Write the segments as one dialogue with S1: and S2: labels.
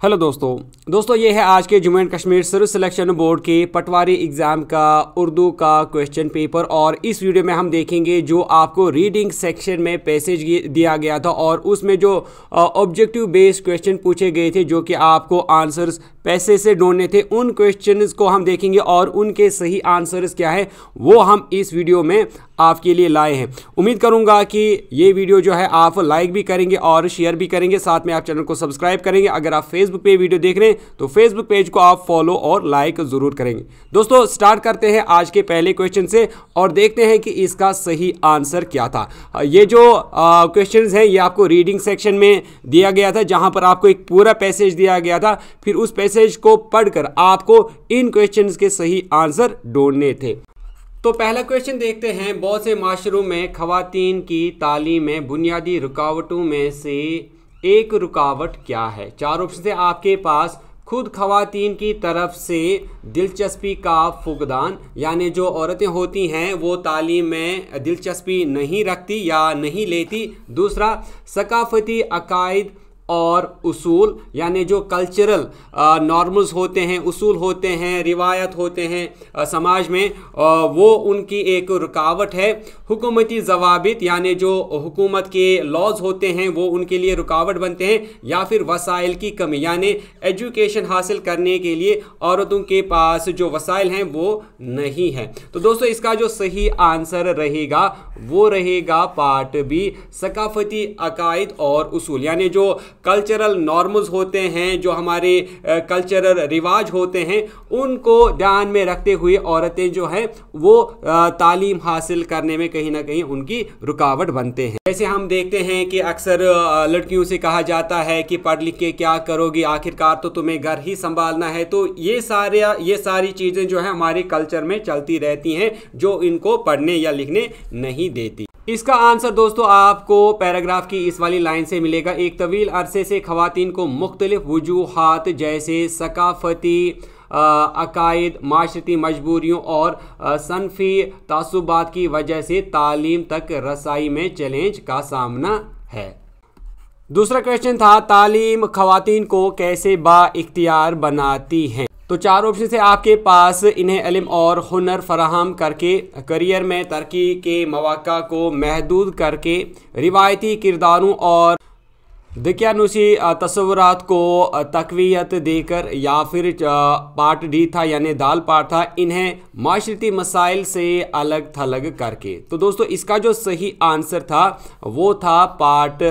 S1: Hello दोस्तों दोस्तों ये है आज के Jammu and Kashmir service selection board के पटवारी एग्ज़ाम का, उर्दू का क्वेश्चन पेपर और इस वीडियो में हम देखेंगे जो आपको रीडिंग सेक्शन में पैसेज दिया गया था और उसमें जो ऑब्जेक्टिव बेस्ड क्वेश्चन पूछे गए थे जो कि आपको आंसर्स पैसे से ढूँढने थे। उन क्वेश्चंस को हम देखेंगे और उनके सही आंसर्स क्या है, वो हम इस वीडियो में आपके लिए लाए हैं। उम्मीद करूँगा कि ये वीडियो जो है, आप लाइक भी करेंगे और शेयर भी करेंगे। साथ में आप चैनल को सब्सक्राइब करेंगे। अगर आप फेसबुक पे वीडियो देख रहे हैं तो फेसबुक पेज को आप फॉलो और लाइक ज़रूर करेंगे। दोस्तों स्टार्ट करते हैं आज के पहले क्वेश्चन से और देखते हैं कि इसका सही आंसर क्या था। ये जो क्वेश्चन हैं, ये आपको रीडिंग सेक्शन में दिया गया था, जहाँ पर आपको एक पूरा पैसेज दिया गया था। फिर उस को पढ़कर आपको इन क्वेश्चन के सही आंसर ढूँढने थे। तो पहला क्वेश्चन देखते हैं। बहुत से माशरों में, खातन की तालीम में, बुनियादी रुकावटों में से एक रुकावट क्या है? चार ऑप्शन से आपके पास। खुद खातन की तरफ़ से दिलचस्पी का फुकदान, यानी जो औरतें होती हैं, वो तालीम में दिलचस्पी नहीं रखती या नहीं लेती। दूसरा, सकाफती अकायद और उसूल यानी जो कल्चरल नॉर्मल्स होते हैं उसूल होते हैं रिवायत होते हैं आ, समाज में आ, वो उनकी एक रुकावट है। हुकूमती जवाबित यानी जो हुकूमत के लॉज होते हैं वो उनके लिए रुकावट बनते हैं या फिर वसाइल की कमी यानी एजुकेशन हासिल करने के लिए औरतों के पास जो वसाइल हैं वो नहीं है। तो दोस्तों इसका जो सही आंसर रहेगा वो रहेगा पार्ट बी सकाफती अकायद और उसूल यानी जो कल्चरल नॉर्म्स होते हैं, जो हमारे कल्चरल रिवाज होते हैं, उनको ध्यान में रखते हुए औरतें जो हैं, वो तालीम हासिल करने में कहीं ना कहीं उनकी रुकावट बनते हैं। जैसे हम देखते हैं कि अक्सर लड़कियों से कहा जाता है कि पढ़ लिख के क्या करोगी, आखिरकार तो तुम्हें घर ही संभालना है तो ये सारे, ये सारी चीज़ें जो है हमारे कल्चर में चलती रहती हैं, जो इनको पढ़ने या लिखने नहीं देती। इसका आंसर दोस्तों आपको पैराग्राफ की इस वाली लाइन से मिलेगा। एक तवील अरसे से खातन को मुख्तलिफ़ वजूहत जैसे सकाफती अकायद, माशरती मजबूरियों और सनफी तसुबात की वजह से तालीम तक रसाई में चैलेंज का सामना है। दूसरा क्वेश्चन था, तालीम खातन को कैसे बाख्तियार बनाती हैं? तो चार ऑप्शन से आपके पास, इन्हें इलम और हुनर फराहम करके, करियर में तरक्की के मौका को महदूद करके, रिवायती किरदारों और दकियानुसी तस्वुरात को तकवीत देकर या फिर पार्ट डी था यानी दाल पार्ट था, इन्हें माशरती मसाइल से अलग थलग करके। तो दोस्तों, इसका जो सही आंसर था, वो था पार्ट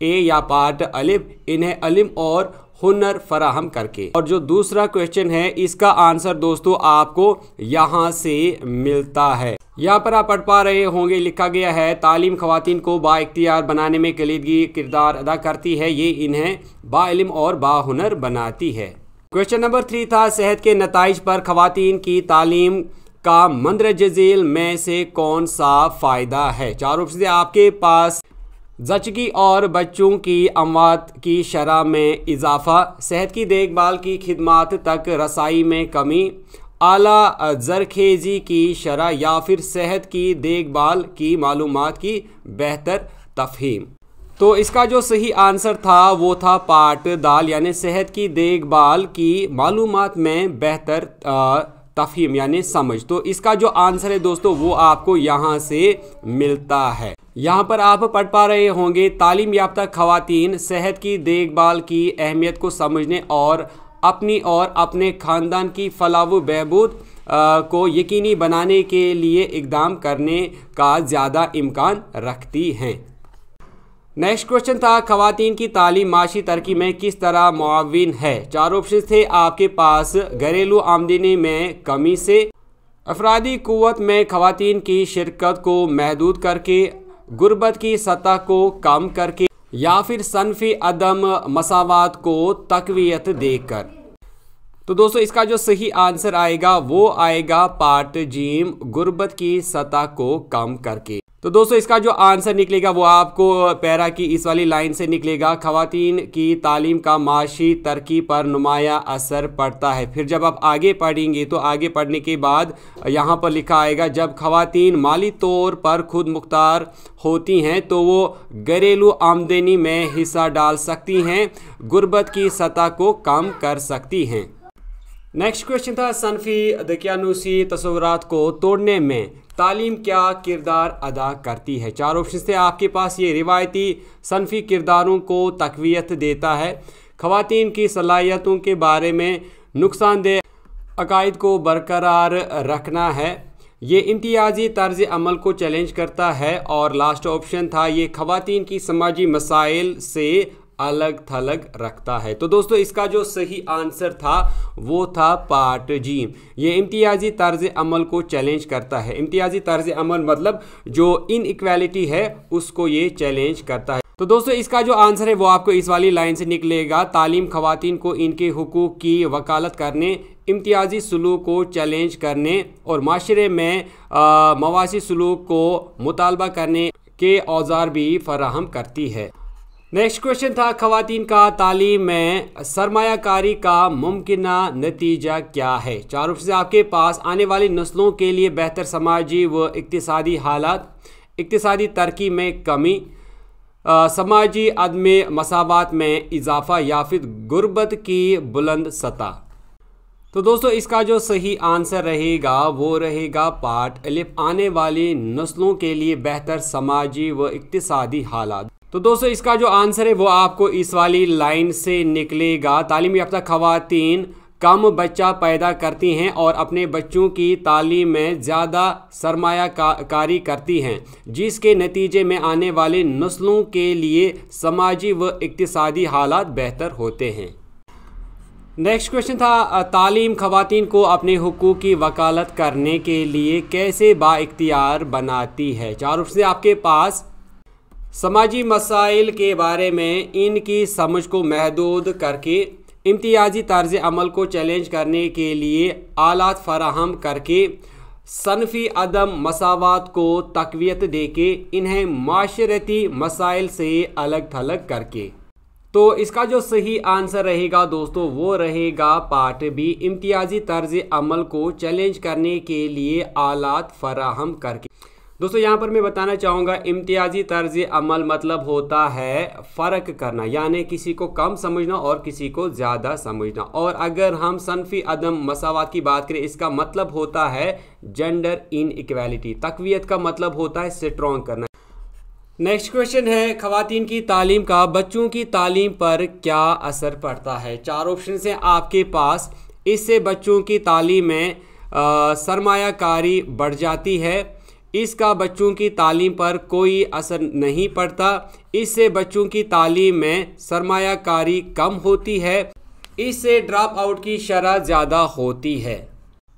S1: ए या पार्ट अलिफ। इन्हें अलिम और हुनर फराहम करके। और जो दूसरा क्वेश्चन है, इसका आंसर दोस्तों आपको यहाँ से मिलता है। यहाँ पर आप पढ़ पा रहे होंगे, लिखा गया है, तालीम खातन को बाख्तियार बनाने में कलीदगी किरदार अदा करती है, ये इन्हें बाइलम और बाहुनर बनाती है। क्वेश्चन नंबर थ्री था, सेहत के नतज पर खातन की तालीम का मंदर जजील में से कौन सा फ़ायदा है? चार ऑप्शन आपके पास जचगी और बच्चों की अमवात की शरह में इजाफा, सेहत की देखभाल की खिदमत तक रसाई में कमी, आला जरखेज़ी की शरह या फिर सेहत की देखभाल की मालूम की बेहतर तफहीम। तो इसका जो सही आंसर था, वो था पाट दाल, यानी सेहत की देखभाल की मालूम में बेहतर तफहीम, यानी समझ। तो इसका जो आंसर है दोस्तों, वो आपको यहाँ से मिलता है। यहाँ पर आप पढ़ पा रहे होंगे, तालीम याफ्ता खातन सेहत की देखभाल की अहमियत को समझने और अपनी और अपने ख़ानदान की फलाह बहबूद को यकीनी बनाने के लिए इकदाम करने का ज़्यादा इम्कान रखती हैं। नेक्स्ट क्वेश्चन था खातन की तालीम माशी तरक्की में किस तरह मुआविन है? चार ऑप्शन थे आपके पास, घरेलू आमदनी में कमी से अफराधी कुत में खातन की शिरकत को महदूद करके, गुर्बत की सतह को कम करके, या फिर सनफी अदम मसावत को तकवीत देकर। तो दोस्तों, इसका जो सही आंसर आएगा, वो आएगा पार्ट जीम, गुर्बत की सतह को कम करके। तो दोस्तों, इसका जो आंसर निकलेगा वो आपको पैरा की इस वाली लाइन से निकलेगा। खातन की तालीम का माशी तरक्की पर नुमाया असर पड़ता है। फिर जब आप आगे पढ़ेंगे तो आगे पढ़ने के बाद यहाँ पर लिखा आएगा, जब खातन माली तौर पर खुद मुख्तार होती हैं तो वो घरेलू आमदनी में हिस्सा डाल सकती हैं, गुर्बत की सतह को कम कर सकती हैं। नेक्स्ट क्वेश्चन था सनफी दकियानुसी तस्वुरात को तोड़ने में तालीम क्या किरदार अदा करती है? चार ऑप्शन थे, आपके पास ये रिवायती सनफी किरदारों को तकवीत देता है। ख़वान की सलाहियतों के बारे में नुकसानदेह अकायद को बरकरार रखना है। ये इम्तियाजी तर्ज अमल को चैलेंज करता है और लास्ट ऑप्शन था, ये खातन की समाजी मसाइल से अलग थलग रखता है। तो दोस्तों, इसका जो सही आंसर था, वो था पार्ट जी ये इम्तियाजी तर्ज अमल को चैलेंज करता है। इम्तियाजी तर्ज अमल मतलब जो इन इक्वालिटी है, उसको ये चैलेंज करता है। तो दोस्तों, इसका जो आंसर है, वो आपको इस वाली लाइन से निकलेगा। तालीम खवतिन को इनके हकूक़ की वकालत करने, इम्तियाजी सलूक को चैलेंज करने और माशरे में मवासी सलूक को मुतालबा करने के औज़ार भी फराहम करती है। नेक्स्ट क्वेश्चन था, खातन का तालीम में सरमाकारी का मुमकिन नतीजा क्या है? चार से आपके पास आने वाली नस्लों के लिए बेहतर समाजी व इकतसादी हालात, इकतसादी तरक्की में कमी समाजी अदम मसावत में इजाफा या फिर गुर्बत की बुलंद सतह? तो दोस्तों, इसका जो सही आंसर रहेगा, वो रहेगा पार्ट अलिफ आने वाली नस्लों के लिए बेहतर समाजी व इकतसादी हालात। तो दोस्तों इसका जो आंसर है वो आपको इस वाली लाइन से निकलेगा। तालीम याफ्ता खातन कम बच्चा पैदा करती हैं और अपने बच्चों की तालीम में ज़्यादा सरमाया का, कारी करती हैं जिसके नतीजे में आने वाले नस्लों के लिए समाजी व इकतसादी हालात बेहतर होते हैं। नेक्स्ट क्वेश्चन था तालीम खातन को अपने हकूक़ की वकालत करने के लिए कैसे बाख्तियार बनाती है? चार से आपके पास। समाजी मसाइल के बारे में इनकी समझ को महदूद करके, इम्तियाजी तर्ज अमल को चैलेंज करने के लिए आलात फराहम करके, सनफ़ी अदम मसावत को तकवीत दे के इन्हें माशरती मसाइल से अलग थलग करके। तो इसका जो सही आंसर रहेगा दोस्तों, वो रहेगा पार्ट बी, इम्तियाजी तर्ज अमल को चैलेंज करने के लिए आलात फराहम करके। दोस्तों, यहाँ पर मैं बताना चाहूँगा, इम्तियाजी तर्ज अमल मतलब होता है फ़र्क करना, यानी किसी को कम समझना और किसी को ज़्यादा समझना। और अगर हम सनफ़ी अदम मसावत की बात करें, इसका मतलब होता है जेंडर इन इक्वालिटी तकवीत का मतलब होता है स्ट्रॉन्ग करना। नेक्स्ट क्वेश्चन है खातन की तालीम का, बच्चों की तालीम पर क्या असर पड़ता है? चार ऑप्शन हैं आपके पास। इससे बच्चों की तालीम में सरमाकारी बढ़ जाती है। इसका बच्चों की तालीम पर कोई असर नहीं पड़ता। इससे बच्चों की तालीम में सरमाकारी कम होती है। इससे ड्रॉप आउट की शरह ज़्यादा होती है।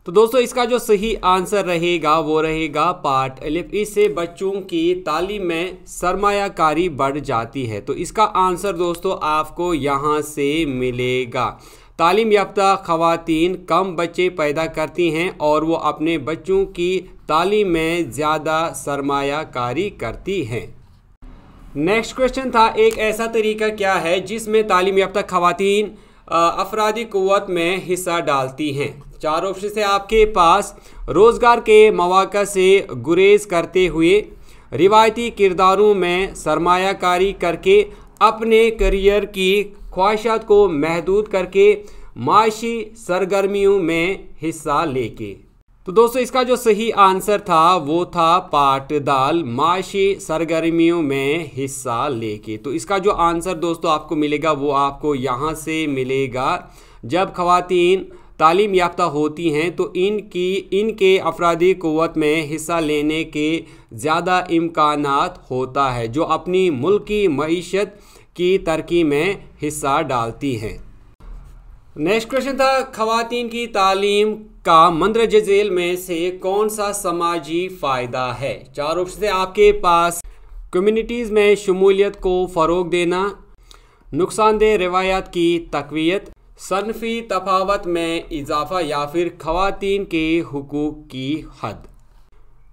S1: तो दोस्तों, इसका जो सही आंसर रहेगा, वो रहेगा पार्ट अलिफ इससे बच्चों की तालीम में सरमाकारी बढ़ जाती है। तो इसका आंसर दोस्तों, आपको यहाँ से मिलेगा। तालीम याफ्ता खातन कम बच्चे पैदा करती हैं और वो अपने बच्चों की तालीम में ज़्यादा सरमायाकारी करती हैं। नेक्स्ट क्वेश्चन था, एक ऐसा तरीका क्या है जिसमें तालीम याफ्ता खातन अफराधी क़वत में हिस्सा डालती हैं? चार ऑप्शन से आपके पास। रोज़गार के मौक़ा से गुरेज करते हुए, रिवायती किरदारों में सरमायाकारी करके, अपने करियर की ख्वाहिशात को महदूद करके, माशी सरगर्मियों में हिस्सा लेके। तो दोस्तों, इसका जो सही आंसर था, वो था पाट दाल माशी सरगर्मियों में हिस्सा लेके। तो इसका जो आंसर दोस्तों आपको मिलेगा, वो आपको यहाँ से मिलेगा। जब खातन तालीम याफ्ता होती हैं तो इनकी, इनके अफराधी क़वत में हिस्सा लेने के ज़्यादा इम्कान होता है, जो अपनी मुल्क की मीशत की तरक्की में हिस्सा डालती हैं। नेक्स्ट क्वेश्चन था खातन की तालीम का मंदरज जेल में से कौन सा समाजी फ़ायदा है? चार ऑप्शन से आपके पास कम्युनिटीज़ में शमूलियत को फ़रोग देना, नुकसानदेह रवायात की तकवीत, सनफी तफावत में इजाफा या फिर खातन के हकूक़ की हद।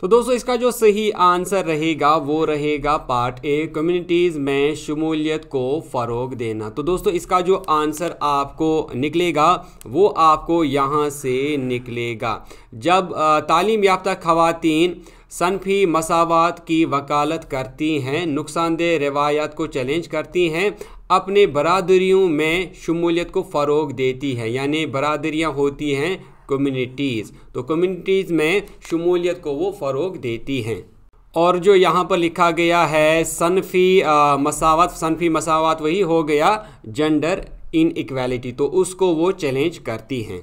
S1: तो दोस्तों, इसका जो सही आंसर रहेगा, वो रहेगा पार्ट ए कम्युनिटीज़ में शमूलियत को फ़रोग देना। तो दोस्तों, इसका जो आंसर आपको निकलेगा, वो आपको यहाँ से निकलेगा। जब तालीम याफ्ता खवातीन सनफी मसावत की वकालत करती हैं, नुकसानदेह रवायात को चैलेंज करती हैं, अपने बरदरीों में शमूलियत को फ़रोग देती है, यानी बरदरियाँ होती हैं कम्युनिटीज़ तो कम्युनिटीज़ में शमूलियत को वो फ़रोग देती हैं। और जो यहाँ पर लिखा गया है, सनफ़ी मसावत सनफ़ी मसावत वही हो गया जेंडर इन इक्वालिटी तो उसको वो चैलेंज करती हैं।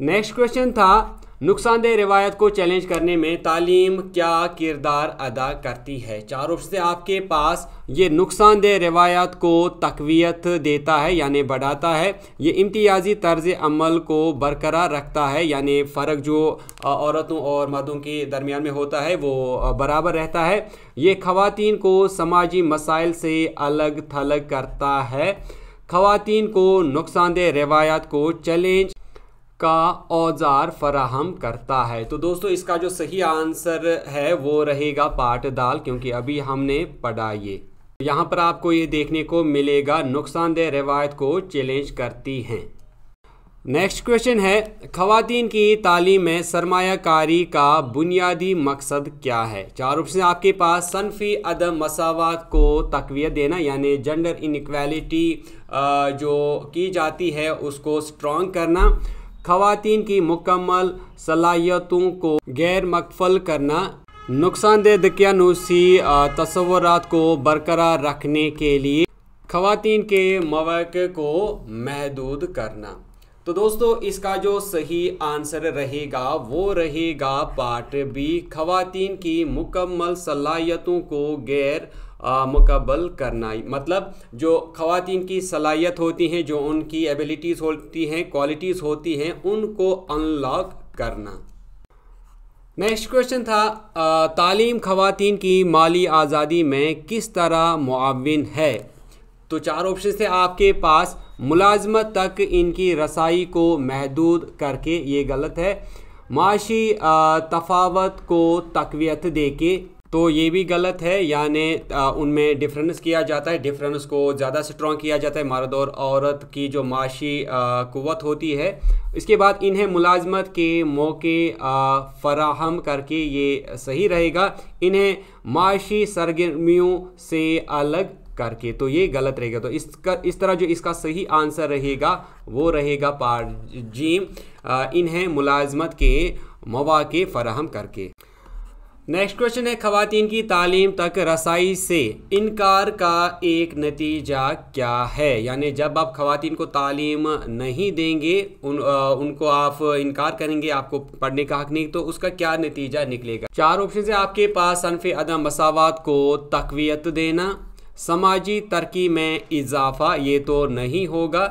S1: नेक्स्ट क्वेश्चन था नुकसानदेह रिवायत को चैलेंज करने में तालीम क्या किरदार अदा करती है? चार ऑप्शन से आपके पास ये नुकसानदेह रिवायत को तकवीत देता है, यानी बढ़ाता है। ये इम्तियाजी तर्ज अमल को बरकरार रखता है, यानी फ़र्क जो औरतों और मर्दों के दरमियान में होता है, वो बराबर रहता है। ये खवातीन को समाजी मसाइल से अलग थलग करता है। खवातीन को नुकसानदेह रिवायत को चैलेंज का औज़ार फराहम करता है। तो दोस्तों, इसका जो सही आंसर है, वो रहेगा पाट दाल, क्योंकि अभी हमने पढ़ा ये। यहाँ पर आपको ये देखने को मिलेगा, नुकसानदेह रवायत को चैलेंज करती हैं। नेक्स्ट क्वेश्चन है खातन की तालीम में सरमाकारी का बुनियादी मकसद क्या है? चार ऑप्शन आपके पास सनफी अदम मसावत को तकवीत देना, यानी जेंडर इनक्वालिटी जो की जाती है, उसको स्ट्रॉन्ग करना। खातन की मुकम्मल सलाहियतों को गैर मकफल करना नुकसानदेह दकियानूसी तस्वरत को बरकरार रखने के लिए खातन के मौक़े को महदूद करना। तो दोस्तों, इसका जो सही आंसर रहेगा, वो रहेगा पार्ट बी। खातन की मुकम्मल सलाहियतों को गैर मुकबल करना। मतलब जो खातन की सलाहियत होती हैं, जो उनकी एबिलिटीज़ होती हैं क्वालिटीज़ होती हैं, उनको अनलॉक करना। नेक्स्ट क्वेश्चन था तालीम खातन की माली आज़ादी में किस तरह मुआविन है? तो चार ऑप्शन थे आपके पास। मुलाजमत तक इनकी रसाई को महदूद करके, ये गलत है। माशी तफावत को तकवीत दे के तो ये भी गलत है, यानी उनमें डिफरेंस किया जाता है डिफरेंस को ज़्यादा स्ट्रॉन्ग किया जाता है। मर्द और औरत की जो माशी क़वत होती है, इसके बाद इन्हें मुलाजमत के मौके फ़राहम करके ये सही रहेगा। इन्हें माशी सरगर्मियों से अलग करके तो ये गलत रहेगा। तो इसका, इस तरह जो इसका सही आंसर रहेगा, वो रहेगा पार जीम इन्हें मुलाजमत के मौाक़े फ़राहम करके। नेक्स्ट क्वेश्चन है खातन की तालीम तक रसाई से इनकार का एक नतीजा क्या है? यानी जब आप खातन को तालीम नहीं देंगे उन आ, उनको आप इनकार करेंगे आपको पढ़ने का हक नहीं तो उसका क्या नतीजा निकलेगा? चार ऑप्शन है आपके पास सनफ अदम मसावत को तकवीत देना समाजी तरक्की में इजाफा ये तो नहीं होगा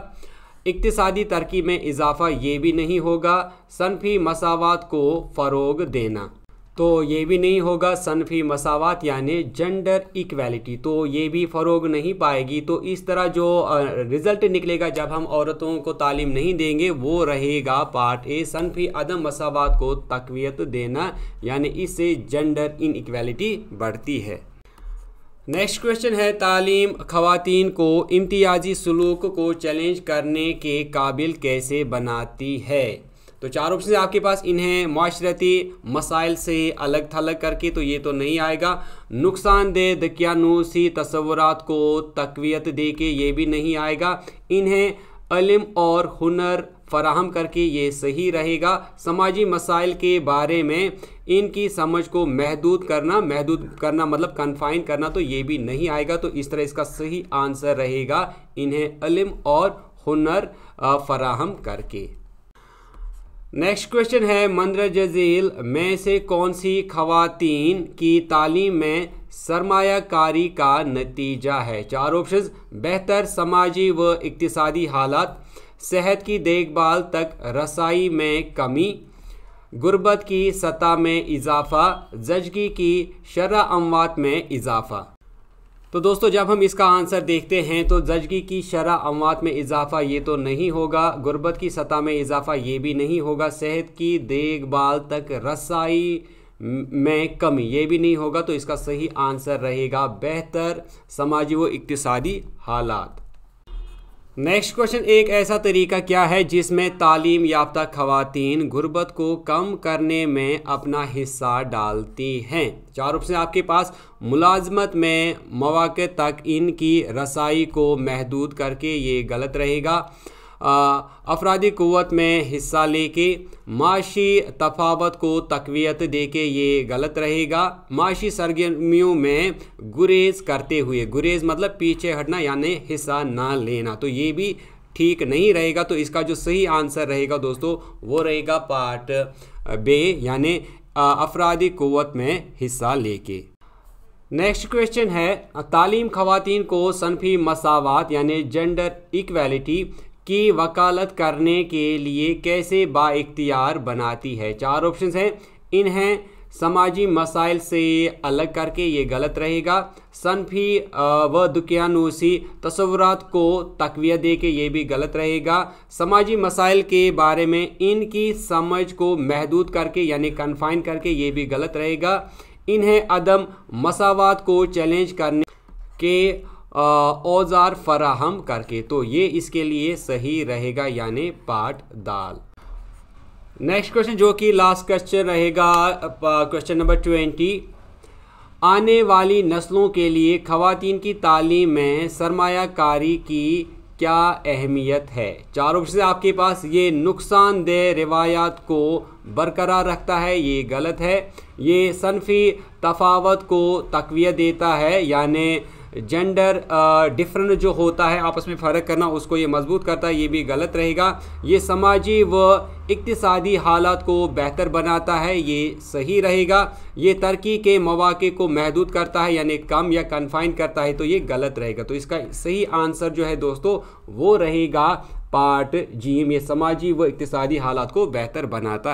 S1: इकतसादी तरक्की में इजाफा ये भी नहीं होगा सनफी मसावत को फ़रोग देना। तो ये भी नहीं होगा सनफी मसावत, यानी जेंडर इक्वालिटी तो ये भी फ़रोग नहीं पाएगी। तो इस तरह जो रिज़ल्ट निकलेगा, जब हम औरतों को तालीम नहीं देंगे, वो रहेगा पार्ट ए सनफी अदम मसावत को तकवीत देना, यानी इससे जेंडर इन बढ़ती है। नेक्स्ट क्वेश्चन है, तालीम खातन को इम्तियाजी सलूक को चैलेंज करने के काबिल कैसे बनाती है? तो चार ऑप्शन आपके पास। इन्हें माशरती मसाइल से अलग थलग करके तो ये तो नहीं आएगा। नुकसानदेह दकियानूसी तस्वुरात को तकवीत दे के ये भी नहीं आएगा। इन्हें इल्म और हुनर फराहम करके ये सही रहेगा। समाजी मसाइल के बारे में इनकी समझ को महदूद करना महदूद करना मतलब कन्फाइन करना तो ये भी नहीं आएगा। तो इस तरह इसका सही आंसर रहेगा। इन्हें इल्म और हुनर फराहम करके। नेक्स्ट क्वेश्चन है मंदर जजील में से कौन सी खातन की तालीम में सरमाकारी का नतीजा है? चार ऑप्शन बेहतर समाजी व इकतसादी हालात, सेहत की देखभाल तक रसाई में कमी, गुर्बत की सतह में इजाफा, जजगी की शरा अमवात में इजाफा। तो दोस्तों, जब हम इसका आंसर देखते हैं तो जजगी की शरह अमवात में इजाफा ये तो नहीं होगा, गुर्बत की सतह में इजाफा ये भी नहीं होगा, सेहत की देखभाल तक रसाई में कमी ये भी नहीं होगा तो इसका सही आंसर रहेगा बेहतर समाजी व इकतदी हालात। नेक्स्ट क्वेश्चन एक ऐसा तरीका क्या है जिसमें तालीम याफ्ता खातन गुर्बत को कम करने में अपना हिस्सा डालती हैं? चार ऑप्शन आपके पास। मुलाजमत में मौाक़ तक इनकी रसाई को महदूद करके ये गलत रहेगा। अफराधी क़वत में हिस्सा लेके माशी तफावत को तकवीत दे के ये गलत रहेगा। माशी सरगर्मियों में गुरेज करते हुए, गुरेज मतलब पीछे हटना यानी हिस्सा ना लेना तो ये भी ठीक नहीं रहेगा। तो इसका जो सही आंसर रहेगा दोस्तों, वो रहेगा पार्ट बे, यानी अफराधी क़वत में हिस्सा लेके। नेक्स्ट क्वेश्चन है, तालीम खवतिन को सनफी मसावत, यानी जेंडर इक्वलिटी की वकालत करने के लिए कैसे बाख्तियार बनाती है? चार ऑप्शन हैं। इन्हें समाजी मसाइल से अलग करके ये गलत रहेगा। सनफी व दुकियानूसी तस्वुरात को तकविया दे के ये भी गलत रहेगा। समाजी मसाइल के बारे में इनकी समझ को महदूद करके यानी कन्फाइन करके ये भी गलत रहेगा। इन्हें अदम मसावत को चैलेंज करने के औज़ार फराहम करके तो ये इसके लिए सही रहेगा, यानी पाट दाल। नेक्स्ट क्वेश्चन जो कि लास्ट क्वेश्चन रहेगा क्वेश्चन नंबर ट्वेंटी आने वाली नस्लों के लिए खातन की तालीम में सरमाकारी की क्या अहमियत है? चार ऑप्शन आपके पास ये नुकसानदेह रिवायात को बरकरार रखता है, ये गलत है। ये सनफी तफावत को तकवीत देता है, यानि जेंडर डिफरेंट जो होता है, आपस में फ़र्क करना, उसको ये मज़बूत करता है, ये भी गलत रहेगा। ये समाजी व इकतसादी हालात को बेहतर बनाता है, ये सही रहेगा। ये तरक्की के मौाक़े को महदूद करता है, यानी कम या कन्फाइन करता है तो ये गलत रहेगा। तो इसका सही आंसर जो है दोस्तों, वो रहेगा पार्ट जीम ये समाजी व इकतसादी हालात को बेहतर बनाता है।